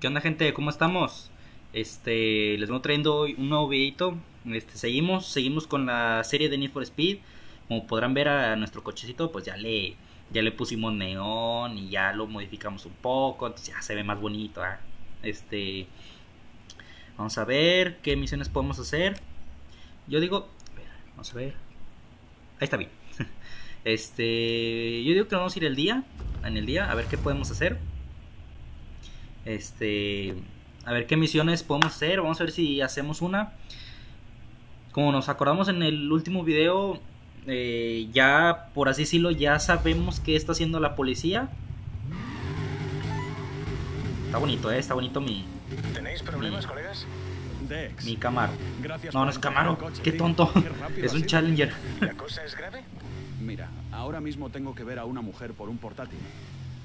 ¿Qué onda gente? ¿Cómo estamos? Este, les voy trayendo hoy un nuevo videito. Este, seguimos, seguimos con la serie de Need for Speed. Como podrán ver a nuestro cochecito, pues ya le, ya le pusimos neón y ya lo modificamos un poco, entonces ya se ve más bonito. ¿ah? Este, vamos a ver qué misiones podemos hacer. Yo digo, vamos a ver. Ahí está bien. Este, yo digo que vamos a ir el día, en el día, a ver qué podemos hacer. Este, a ver qué misiones podemos hacer. Vamos a ver si hacemos una. Como nos acordamos en el último video, eh, ya por así decirlo, ya sabemos qué está haciendo la policía. Está bonito, eh, está bonito mi. ¿Tenéis problemas, colegas? Dex. Mi Camaro. Gracias No, no es Camaro. Qué tonto. Qué Es un. Challenger. ¿La cosa es grave? Mira, ahora mismo tengo que ver a una mujer por un portátil.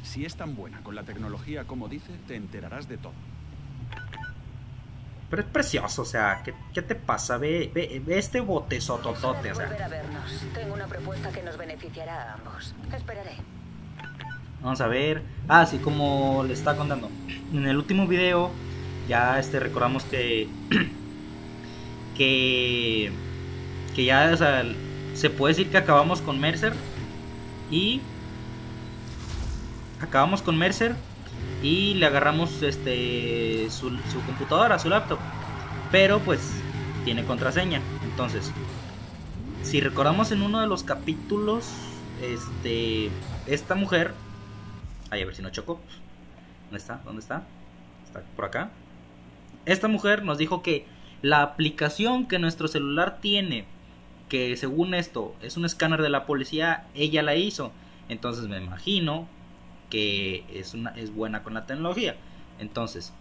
Si es tan buena con la tecnología como dice, te enterarás de todo. Pero es precioso, o sea, ¿qué, qué te pasa? Ve, ve, ve este botezototote, o volver sea. a vernos. Tengo una propuesta que nos beneficiará a ambos. Esperaré. Vamos a ver. Ah, sí, como les estaba contando. En el último video ya este recordamos que que que ya, o sea, se puede decir que acabamos con Mercer y acabamos con Mercer y le agarramos este su, su computadora, su laptop. Pero pues tiene contraseña. Entonces, si recordamos en uno de los capítulos este esta mujer Ay, a ver si no choco. ¿Dónde está? ¿Dónde está? Está por acá. Esta mujer nos dijo que la aplicación que nuestro celular tiene, que según esto es un escáner de la policía, ella la hizo. Entonces me imagino que es, una, es buena con la tecnología. Entonces,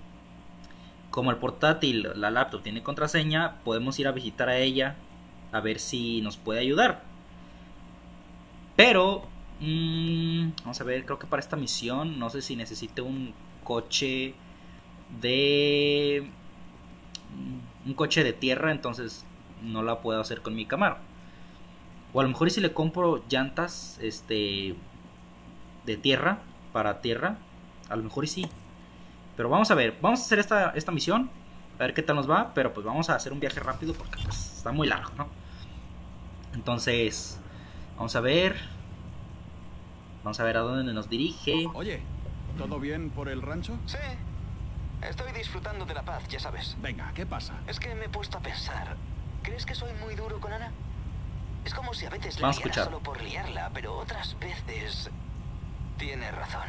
como el portátil, la laptop tiene contraseña, podemos ir a visitar a ella a ver si nos puede ayudar. Pero Mm, vamos a ver, creo que para esta misión no sé si necesite un coche de... mm, Un coche de tierra, entonces no la puedo hacer con mi Camaro. O a lo mejor si le compro llantas este de tierra para tierra, a lo mejor y sí. Pero vamos a ver, vamos a hacer esta, esta misión, a ver qué tal nos va, pero pues vamos a hacer un viaje rápido porque pues, está muy largo, ¿no? Entonces, vamos a ver, Vamos a ver a dónde nos dirige. Oye, ¿todo bien por el rancho? Sí. Estoy disfrutando de la paz, ya sabes. Venga, ¿qué pasa? Es que me he puesto a pensar. ¿Crees que soy muy duro con Ana? Es como si a veces le Vamos a liara escuchar. solo por liarla, pero otras veces... Tiene razón.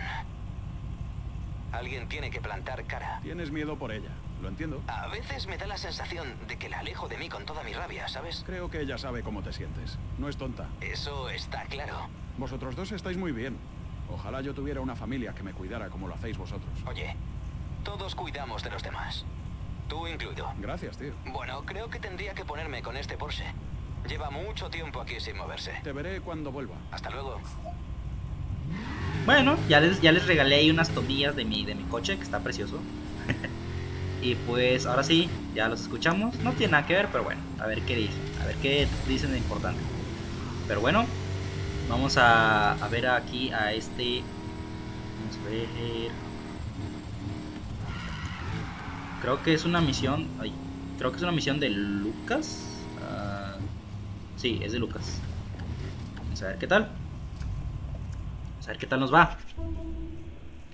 Alguien tiene que plantar cara. Tienes miedo por ella, lo entiendo. A veces me da la sensación de que la alejo de mí con toda mi rabia, ¿sabes? Creo que ella sabe cómo te sientes. No es tonta. Eso está claro. Vosotros dos estáis muy bien. Ojalá yo tuviera una familia que me cuidara como lo hacéis vosotros. Oye, todos cuidamos de los demás. Tú incluido. Gracias, tío. Bueno, creo que tendría que ponerme con este Porsche. Lleva mucho tiempo aquí sin moverse. Te veré cuando vuelva. Hasta luego. Bueno, ya les, ya les regalé ahí unas tomillas de mi, de mi coche, que está precioso. y pues ahora sí, ya los escuchamos. No tiene nada que ver, pero bueno, a ver qué dicen. A ver qué dicen de importante. Pero bueno, vamos a, ver aquí a este. Vamos a ver. Creo que es una misión. Ay, creo que es una misión de Lucas. Ah, sí, es de Lucas. Vamos a ver qué tal. Vamos a ver qué tal nos va.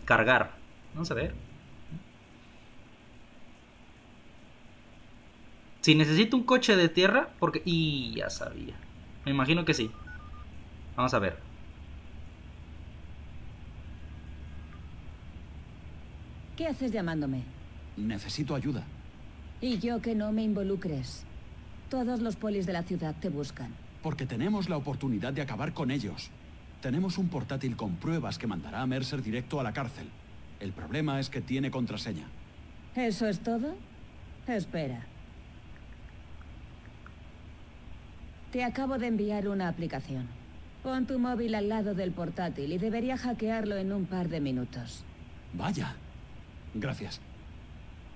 Cargar. Vamos a ver. Si necesito un coche de tierra, porque... Y ya sabía. Me imagino que sí. Vamos a ver. ¿Qué haces llamándome? Necesito ayuda. Y yo que no me involucres. Todos los polis de la ciudad te buscan. Porque tenemos la oportunidad de acabar con ellos. Tenemos un portátil con pruebas que mandará a Mercer directo a la cárcel. El problema es que tiene contraseña. ¿Eso es todo? Espera. Te acabo de enviar una aplicación. Pon tu móvil al lado del portátil y debería hackearlo en un par de minutos. Vaya. Gracias.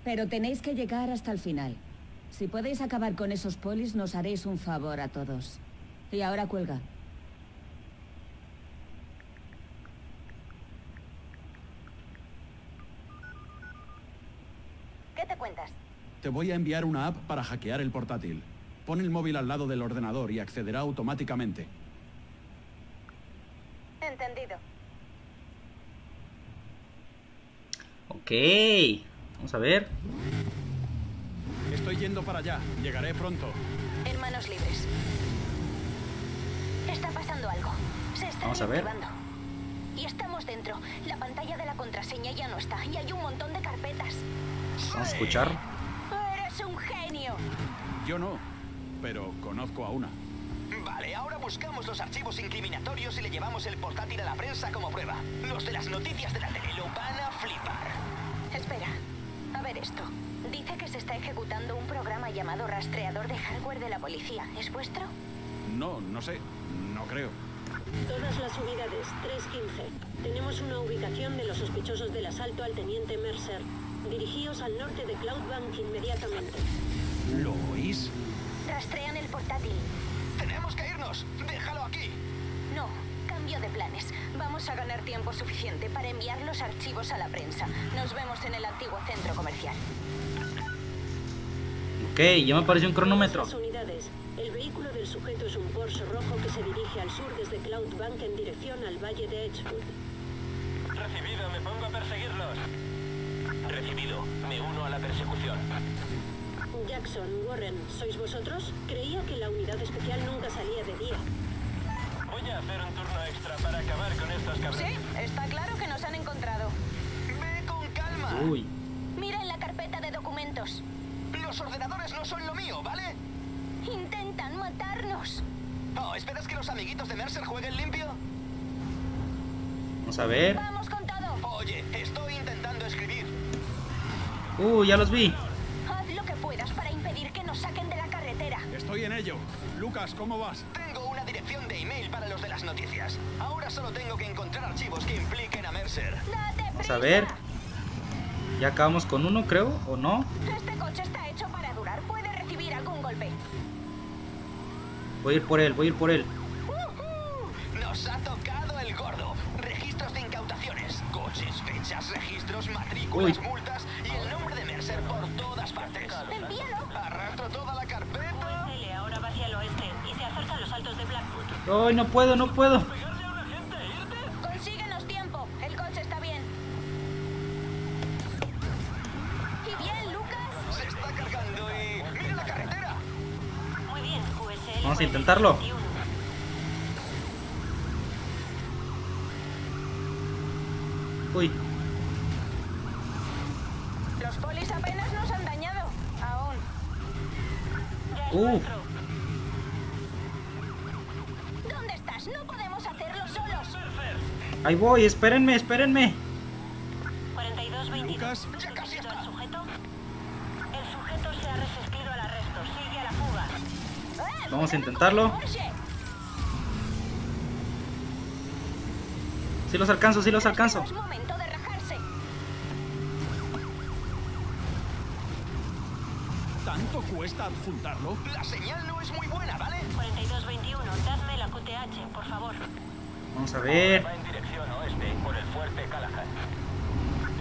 Pero tenéis que llegar hasta el final. Si podéis acabar con esos polis, nos haréis un favor a todos. Y ahora cuelga. ¿Qué te cuentas? Te voy a enviar una app para hackear el portátil. Pon el móvil al lado del ordenador y accederá automáticamente. Entendido. Ok. Vamos a ver. Estoy yendo para allá. Llegaré pronto. En manos libres. Está pasando algo. Se está Vamos a ver. Y estamos dentro. La pantalla de la contraseña ya no está. Y hay un montón de carpetas. Vamos a escuchar. Yo no, pero conozco a una. Vale, ahora buscamos los archivos incriminatorios y le llevamos el portátil a la prensa como prueba. Los de las noticias de la tele lo van a flipar. Espera. A ver esto. Dice que se está ejecutando un programa llamado rastreador de hardware de la policía. ¿Es vuestro? No, no sé. No creo. Todas las unidades 315. Tenemos una ubicación de los sospechosos del asalto al teniente Mercer. Dirigíos al norte de Cloudbank inmediatamente. ¿Lo oís? Rastrean el portátil. Tenemos que irnos. Déjalo aquí. No, cambio de planes. Vamos a ganar tiempo suficiente para enviar los archivos a la prensa. Nos vemos en el antiguo centro comercial. Ok, ya me apareció un cronómetro. Unidades. El vehículo del sujeto es un Porsche rojo que se dirige al sur desde Cloudbank en dirección al valle de Edgewood. Recibido, me pongo a perseguirlos. Recibido, me uno a la persecución. Jackson, Warren, ¿sois vosotros? Creía que la unidad especial nunca salía de día. Voy a hacer un turno extra para acabar con estos cabrones. Sí, está claro que nos han encontrado. Ve con calma. Uy. Mira en la carpeta de documentos. Los ordenadores no son lo mío, ¿vale? Intentan matarnos. Oh, ¿esperas que los amiguitos de Mercer jueguen limpio? Vamos a ver. Vamos con todo. Oye, estoy intentando escribir. Uh, ya los vi. Que nos saquen de la carretera. Estoy en ello. Lucas, ¿cómo vas? Tengo una dirección de email para los de las noticias. Ahora solo tengo que encontrar archivos que impliquen a Mercer. Date Vamos prisa. a ver. Ya acabamos con uno, creo, ¿o no? Este coche está hecho para durar. Puede recibir algún golpe. Voy a ir por él, voy a ir por él. Nos ha tocado el gordo. Registros de incautaciones, coches, fechas, registros, matrículas, Uy. multas y el nombre de Mercer por partes. Envíalo. Arrastro toda la carpeta. USL ahora va hacia el oeste y se acercan los altos de Blackwood. Ay, no puedo, no puedo. Consíguenos tiempo. El coche está bien. ¿Y bien, Lucas? Se está cargando y... ¡Mira la carretera! Muy bien, USL. Vamos a intentarlo. 41. Uy, Los polis apenas nos han Uh. ¿Dónde estás? No podemos hacerlo solos. ahí voy, espérenme, espérenme. 42-22. Lucas. Ya casi ¿Detenido está. al sujeto? El sujeto se ha resistido al arresto. Sigue a la fuga. ¡Eh! Vamos a ¡Cuidado intentarlo. Porsche! Sí los alcanzo, sí los alcanzo. Cuesta adjuntarlo? La señal no es muy buena, ¿vale? 42-21. Dadme la QTH, por favor. Vamos a ver. Va en dirección oeste por el fuerte Callahan.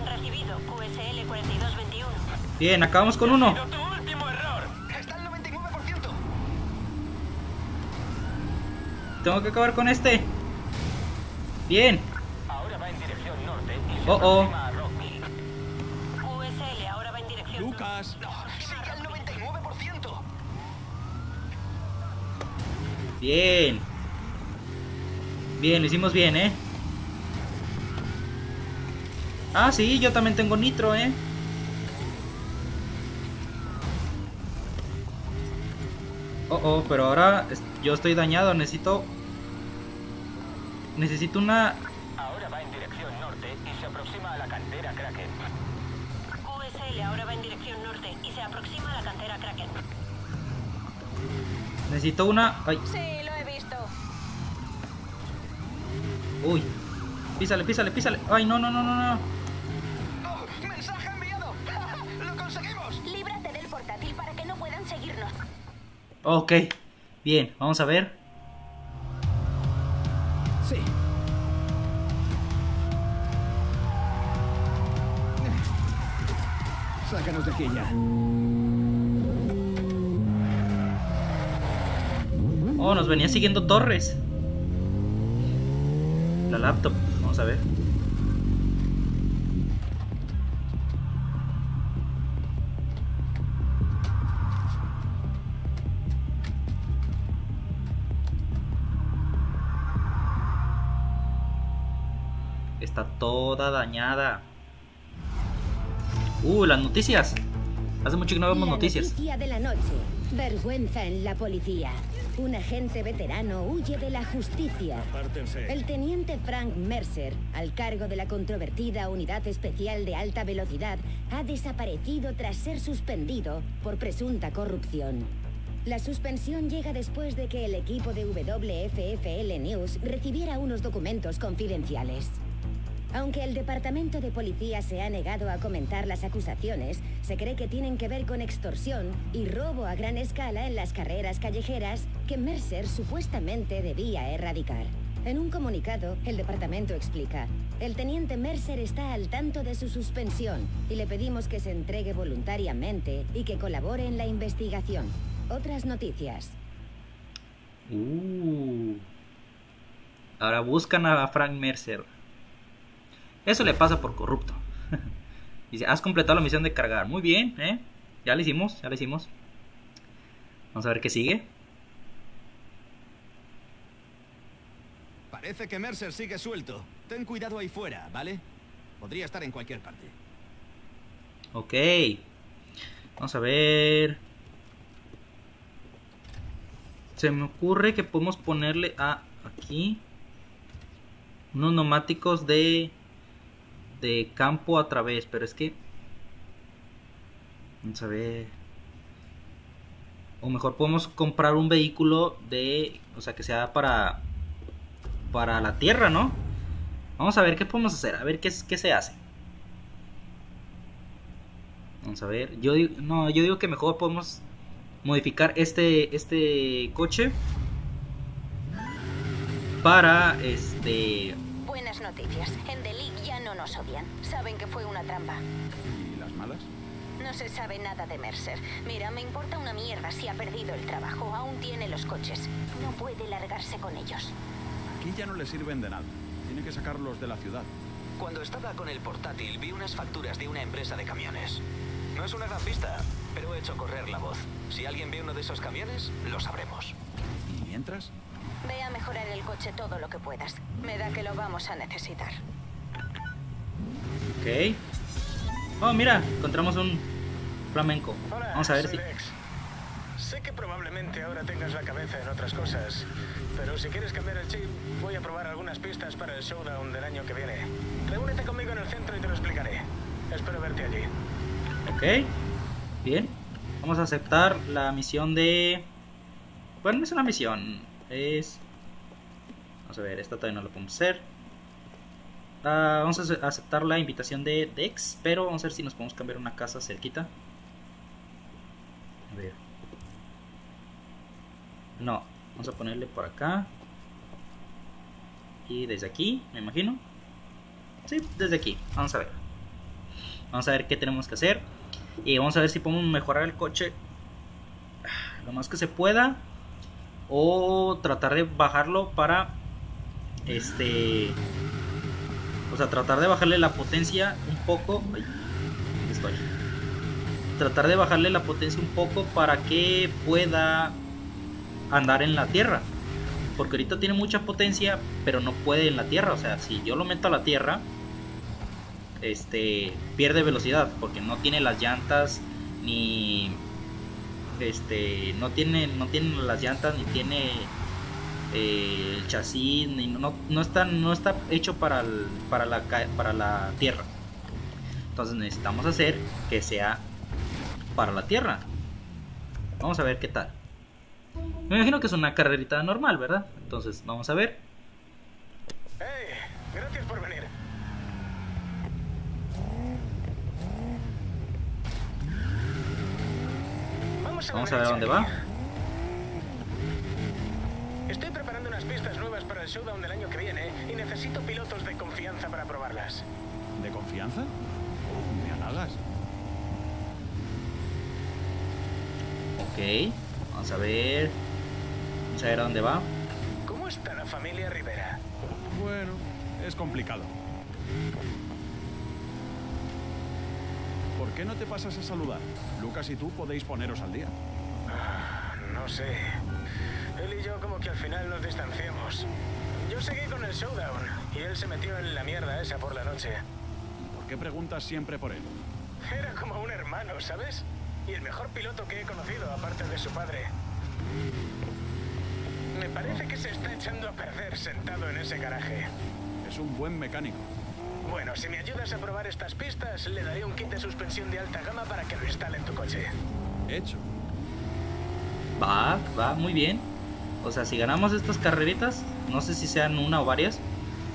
Recibido. QSL 42-21. Bien, acabamos con uno. ¡Pero tu último error! Está al 99%. Tengo que acabar con este. Bien. Ahora va en dirección norte y se Oh, oh. aproxima a Rockville. QSL ahora va en dirección. Lucas. No, sigue al 99%. Bien. Bien, lo hicimos bien, ¿eh? Ah, sí, yo también tengo nitro, ¿eh? Oh, oh, pero ahora yo estoy dañado, necesito... Necesito una... Ahora va en dirección norte y se aproxima a la cantera Kraken. QSL ahora va en dirección norte y se aproxima a la cantera. Necesito una... Ay, Sí, lo he visto. uy. Písale, písale, písale. Ay, no, no, no, no, no. Oh, ¡Mensaje enviado! ¡Lo conseguimos! Líbrate del portátil para que no puedan seguirnos. Ok. Bien, vamos a ver. Sí. Sácanos de aquí ya. Nos venía siguiendo Torres. La laptop, vamos a ver. Está toda dañada. Uh, las noticias. Hace mucho que no vemos La noticias. noticia de la noche. Vergüenza en la policía. Un agente veterano huye de la justicia. El teniente Frank Mercer, al cargo de la controvertida Unidad Especial de Alta Velocidad, ha desaparecido tras ser suspendido por presunta corrupción. La suspensión llega después de que el equipo de WFFL News recibiera unos documentos confidenciales. Aunque el Departamento de Policía se ha negado a comentar las acusaciones, se cree que tienen que ver con extorsión y robo a gran escala en las carreras callejeras que Mercer supuestamente debía erradicar. En un comunicado, el departamento explica, el teniente Mercer está al tanto de su suspensión y le pedimos que se entregue voluntariamente y que colabore en la investigación. Otras noticias. Uh. Ahora buscan a Frank Mercer. Eso le pasa por corrupto. Dice, has completado la misión de cargar. Muy bien, ¿eh? Ya lo hicimos, ya lo hicimos. Vamos a ver qué sigue. Parece que Mercer sigue suelto. Ten cuidado ahí fuera, ¿vale? Podría estar en cualquier parte. Ok. Vamos a ver. Se me ocurre que podemos ponerle a aquí unos neumáticos de de campo a través, pero es que vamos a ver. O mejor podemos comprar un vehículo de, o sea, que sea para para la tierra, ¿no? Vamos a ver qué podemos hacer, a ver qué, qué se hace. Vamos a ver. Yo digo, no, yo digo que mejor podemos modificar este este coche para este Buenas noticias. En nos odian. Saben que fue una trampa. ¿Y las malas? No se sabe nada de Mercer. Mira, me importa una mierda si ha perdido el trabajo. Aún tiene los coches. No puede largarse con ellos. Aquí ya no le sirven de nada. Tiene que sacarlos de la ciudad. Cuando estaba con el portátil vi unas facturas de una empresa de camiones. No es una gran pista, pero he hecho correr la voz. Si alguien ve uno de esos camiones, lo sabremos. ¿Y mientras? Ve a mejorar el coche todo lo que puedas. Me da que lo vamos a necesitar. Ok. Oh, mira, encontramos un flamenco. Vamos a ver si. Sé que probablemente ahora tengas la cabeza en otras cosas, pero si quieres cambiar el chip, voy a probar algunas pistas para el showdown del año que viene. Reúnete conmigo en el centro y te lo explicaré. Espero verte allí. Ok. Bien. Vamos a aceptar la misión de. Bueno, no es una misión. Es. Vamos a ver, esta todavía no la podemos hacer. Vamos a ace- aceptar la invitación de Dex, pero vamos a ver si nos podemos cambiar una casa cerquita. A ver. No, vamos a ponerle por acá. Y desde aquí, me imagino. Sí, desde aquí. Vamos a ver. Vamos a ver qué tenemos que hacer. Y vamos a ver si podemos mejorar el coche lo más que se pueda. O tratar de bajarlo para. Este. O sea, tratar de bajarle la potencia un poco. Ay, ¿dónde estoy? Tratar de bajarle la potencia un poco para que pueda andar en la tierra. Porque ahorita tiene mucha potencia, pero no puede en la tierra. O sea, si yo lo meto a la tierra, este pierde velocidad porque no tiene las llantas ni este no tiene no tiene las llantas ni tiene eh, el chasis no, no está no está hecho para el- para la para la tierra entonces necesitamos hacer que sea para la tierra vamos a ver qué tal me imagino que es una carrerita normal verdad entonces vamos a ver ¡Hey! Gracias por venir. Vamos a, vamos a ver a dónde va. Estoy unas pistas nuevas para el showdown del año que viene y necesito pilotos de confianza para probarlas. ¿De confianza? Me halagas. Ok, vamos a ver. Vamos a ver a dónde va. ¿Cómo está la familia Rivera? Bueno, es complicado. ¿Por qué no te pasas a saludar? Lucas y tú podéis poneros al día. No sé. Él y yo como que al final nos distanciamos. Yo seguí con el showdown y él se metió en la mierda esa por la noche. ¿Por qué preguntas siempre por él? Era como un hermano, ¿sabes? Y el mejor piloto que he conocido, aparte de su padre. Me parece que se está echando a perder sentado en ese garaje. Es un buen mecánico. Bueno, si me ayudas a probar estas pistas, le daré un kit de suspensión de alta gama para que lo instale en tu coche. Hecho. Va, va, muy bien. O sea, si ganamos estas carreritas, no sé si sean una o varias,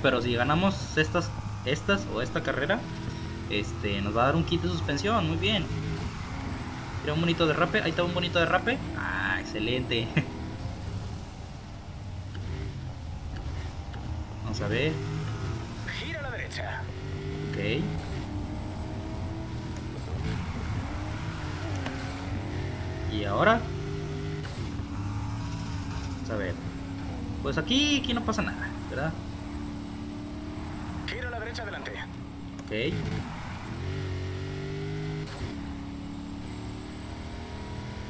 pero si ganamos estas, estas o esta carrera, este, nos va a dar un kit de suspensión, muy bien. Mira un bonito derrape, ahí está un bonito derrape. Ah, excelente. Vamos a ver. Gira a la derecha. Ok. Y ahora. Vamos a ver. Pues aquí, aquí no pasa nada, ¿verdad? Gira a la derecha adelante. Ok.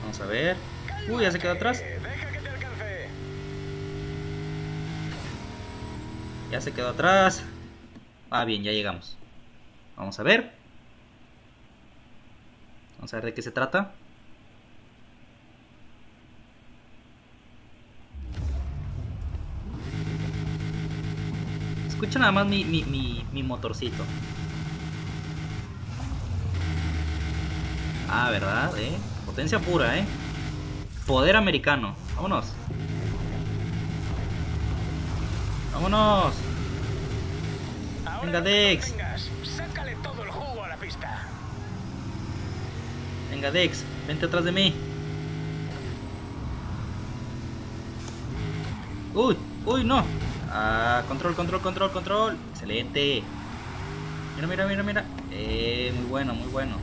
Vamos a ver. Uy, ya se quedó atrás. Ya se quedó atrás. Ah, bien, ya llegamos. Vamos a ver. Vamos a ver de qué se trata. Escucha nada más mi, mi, mi, mi motorcito. Ah, ¿verdad? ¿Eh? Potencia pura, ¿eh? Poder americano. Vámonos. Vámonos. Venga, Dex. sácale todo el jugo a la pista. Venga, Dex, vente atrás de mí. Uy, uy, no. Ah, control, control, control, control. Excelente. Mira, mira, mira, mira. Eh, muy bueno, muy bueno.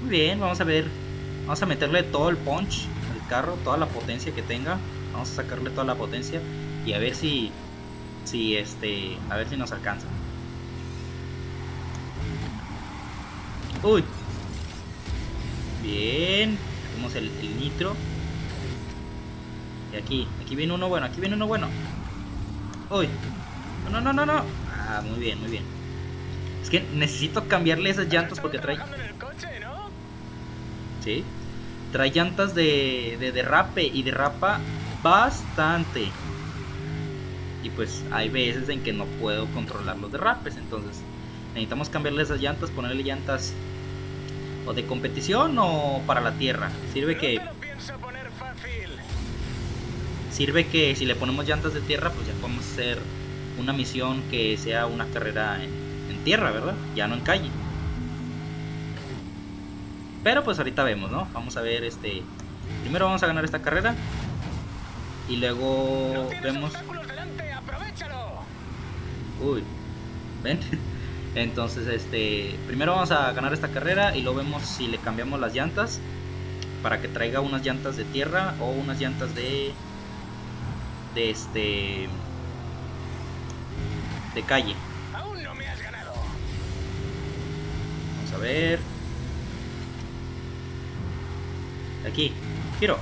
Muy bien, vamos a ver. Vamos a meterle todo el punch al carro, toda la potencia que tenga. Vamos a sacarle toda la potencia y a ver si, si este, a ver si nos alcanza. Uy, Bien, tenemos el, el nitro. Y aquí, aquí viene uno bueno, aquí viene uno bueno. Uy, no, no, no, no. Ah, muy bien, muy bien. Es que necesito cambiarle esas llantas porque trae. Sí. Trae llantas de, de derrape y derrapa bastante. Y pues hay veces en que no puedo controlar los derrapes. Entonces necesitamos cambiarle esas llantas, ponerle llantas o de competición o para la tierra. Sirve que sirve que si le ponemos llantas de tierra, pues ya podemos hacer una misión que sea una carrera en, tierra, ¿verdad? Ya no en calle. Pero pues ahorita vemos, ¿no? Vamos a ver este. Primero vamos a ganar esta carrera. Y luego vemos. Uy, ven. Entonces, este, primero vamos a ganar esta carrera y luego vemos si le cambiamos las llantas para que traiga unas llantas de tierra o unas llantas de de este de calle. Aún no me has ganado. Vamos a ver. Aquí, giro.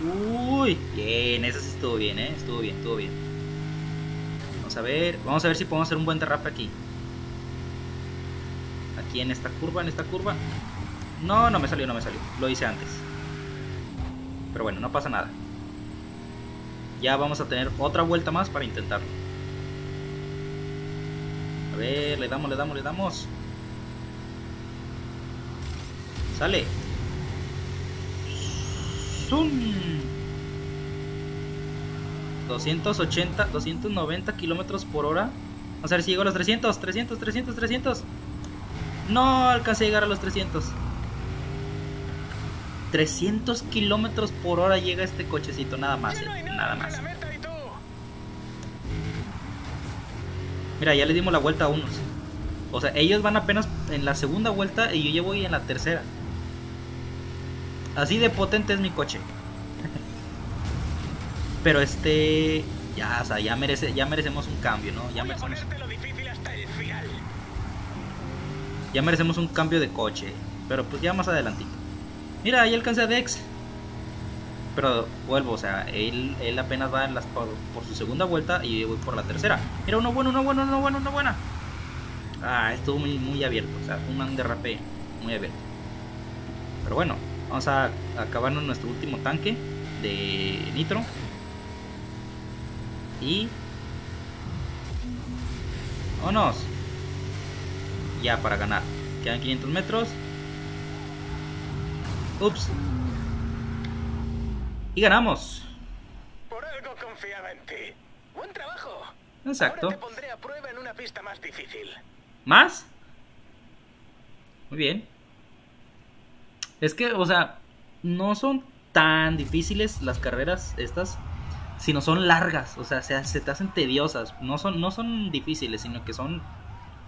Uy, bien, eso sí estuvo bien, eh. Estuvo bien, estuvo bien. Vamos a ver, vamos a ver si podemos hacer un buen derrape aquí. Aquí en esta curva, en esta curva. No, no me salió, no me salió. Lo hice antes. Pero bueno, no pasa nada. Ya vamos a tener otra vuelta más para intentarlo. A ver, le damos, le damos, le damos. Sale. ¡Zum! 280, 290 kilómetros por hora. Vamos a ver si llego a los 300, 300, 300, 300. No alcancé a llegar a los 300. 300 kilómetros por hora llega este cochecito, nada más, eh, nada más. Mira, ya le dimos la vuelta a unos. O sea, ellos van apenas en la segunda vuelta y yo ya voy en la tercera. Así de potente es mi coche. Pero este. Ya, o sea, ya, merece, ya merecemos un cambio, ¿no? Ya merecemos, ya merecemos un cambio de coche. Pero pues ya más adelantito. Mira, ahí alcancé a Dex. Pero vuelvo, o sea, él, él apenas va en las, por, su segunda vuelta y voy por la tercera. Mira, uno bueno, uno bueno, uno bueno, uno buena. Ah, estuvo muy, muy abierto, o sea, un derrape muy abierto. Pero bueno, vamos a acabarnos nuestro último tanque de nitro. Y... ¡Vámonos! Ya para ganar. Quedan 500 metros. Ups. Y ganamos. Por algo confiaba en ti. Buen trabajo. Exacto. Ahora te pondré a prueba en una pista más difícil. ¿Más? Muy bien. Es que, o sea, no son tan difíciles las carreras estas, sino son largas, o sea, se, se te hacen tediosas. No son, no son difíciles, sino que son,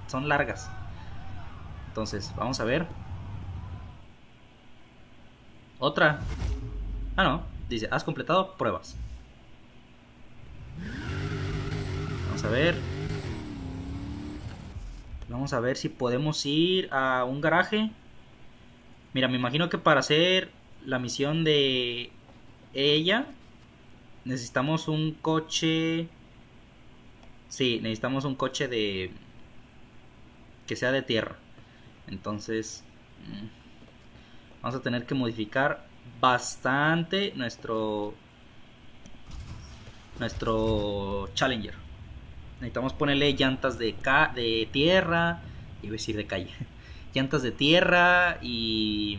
son largas. Entonces, vamos a ver. Otra. Ah, no. Dice, has completado pruebas. Vamos a ver. Vamos a ver si podemos ir a un garaje. Mira, me imagino que para hacer la misión de ella necesitamos un coche. Sí, necesitamos un coche de que sea de tierra. Entonces, mm, vamos a tener que modificar bastante nuestro nuestro Challenger. Necesitamos ponerle llantas de, ca de tierra, iba a decir de calle, llantas de tierra y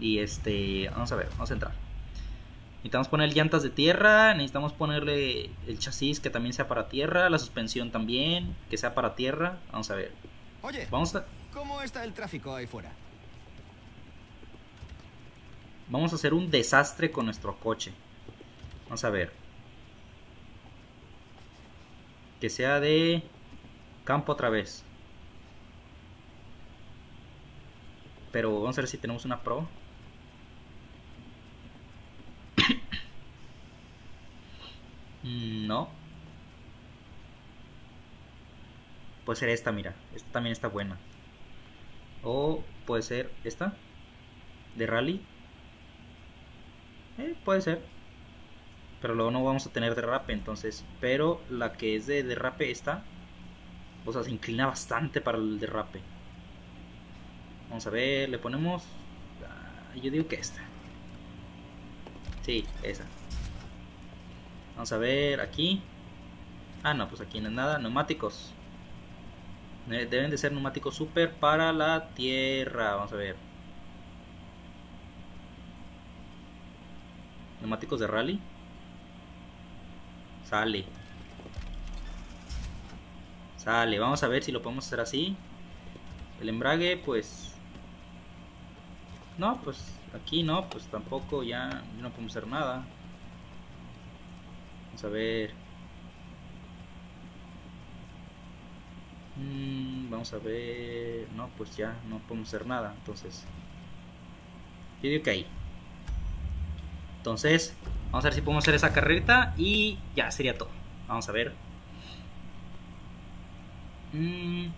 y este, vamos a ver, vamos a entrar. Necesitamos poner llantas de tierra, necesitamos ponerle el chasis que también sea para tierra, la suspensión también, que sea para tierra. Vamos a ver. Oye, Vamos a, ¿cómo está el tráfico ahí fuera? Vamos a hacer un desastre con nuestro coche. Vamos a ver. Que sea de campo otra vez. Pero vamos a ver si tenemos una pro. Mm, no. Puede ser esta, mira. Esta también está buena. O puede ser esta. De rally. Eh, puede ser. Pero luego no vamos a tener derrape, entonces. Pero la que es de derrape esta. O sea, se inclina bastante para el derrape. Vamos a ver, le ponemos. ah, Yo digo que esta. Sí, esa. Vamos a ver aquí. Ah, no, pues aquí no es nada. Neumáticos. Deben de ser neumáticos super para la tierra. Vamos a ver. Neumáticos de rally. Sale. Sale. Vamos a ver si lo podemos hacer así. El embrague, pues. No, pues aquí no, pues tampoco ya no podemos hacer nada. Vamos a ver. Mm, vamos a ver. No, pues ya no podemos hacer nada. Entonces. Yo digo que ahí. Entonces, vamos a ver si podemos hacer esa carrerita y ya sería todo. Vamos a ver. Mm.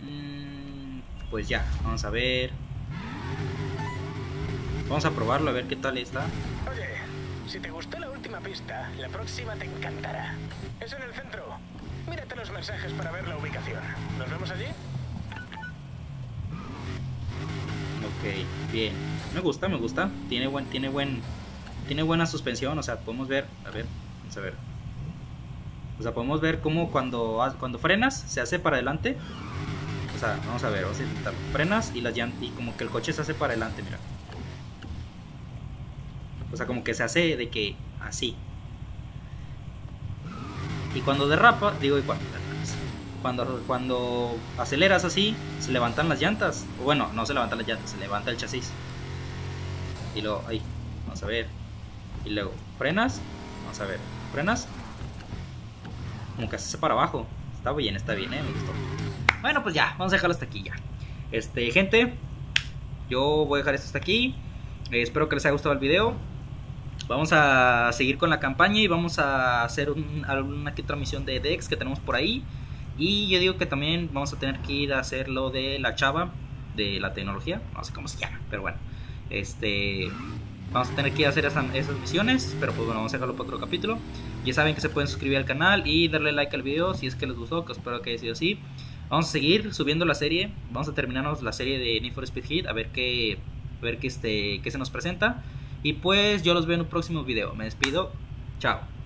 Mm, pues ya, vamos a ver. Vamos a probarlo a ver qué tal está. Oye, si te gustó la última pista, la próxima te encantará. Es en el centro. Mírate los mensajes para ver la ubicación. ¿Nos vemos allí? Ok, bien. Me gusta, me gusta. Tiene buen, tiene buen, tiene buena suspensión. O sea, podemos ver, a ver, vamos a ver. O sea, podemos ver cómo cuando, cuando frenas se hace para adelante. O sea, vamos a ver, vamos a intentar. Frenas y las y como que el coche se hace para adelante, mira. O sea, como que se hace de que así. Y cuando derrapa, digo, y cuando, cuando, cuando aceleras así, se levantan las llantas. Bueno, no se levantan las llantas, se levanta el chasis. Y luego, ahí, vamos a ver. Y luego, frenas, vamos a ver, frenas. Como que se para abajo. Está bien, está bien, eh, me gustó. Bueno, pues ya, vamos a dejarlo hasta aquí ya. Este, gente, yo voy a dejar esto hasta aquí. Eh, espero que les haya gustado el video. Vamos a seguir con la campaña y vamos a hacer un, alguna que otra misión de Dex que tenemos por ahí. Y yo digo que también vamos a tener que ir a hacer lo de la chava de la tecnología. No sé cómo se llama, pero bueno. Este. Vamos a tener que ir a hacer esas, esas misiones. Pero pues bueno, vamos a dejarlo para otro capítulo. Ya saben que se pueden suscribir al canal y darle like al video si es que les gustó, que espero que haya sido así. Vamos a seguir subiendo la serie. Vamos a terminarnos la serie de Need for Speed Heat. A ver qué, a ver qué, este, qué se nos presenta. Y pues yo los veo en un próximo video. Me despido. Chao.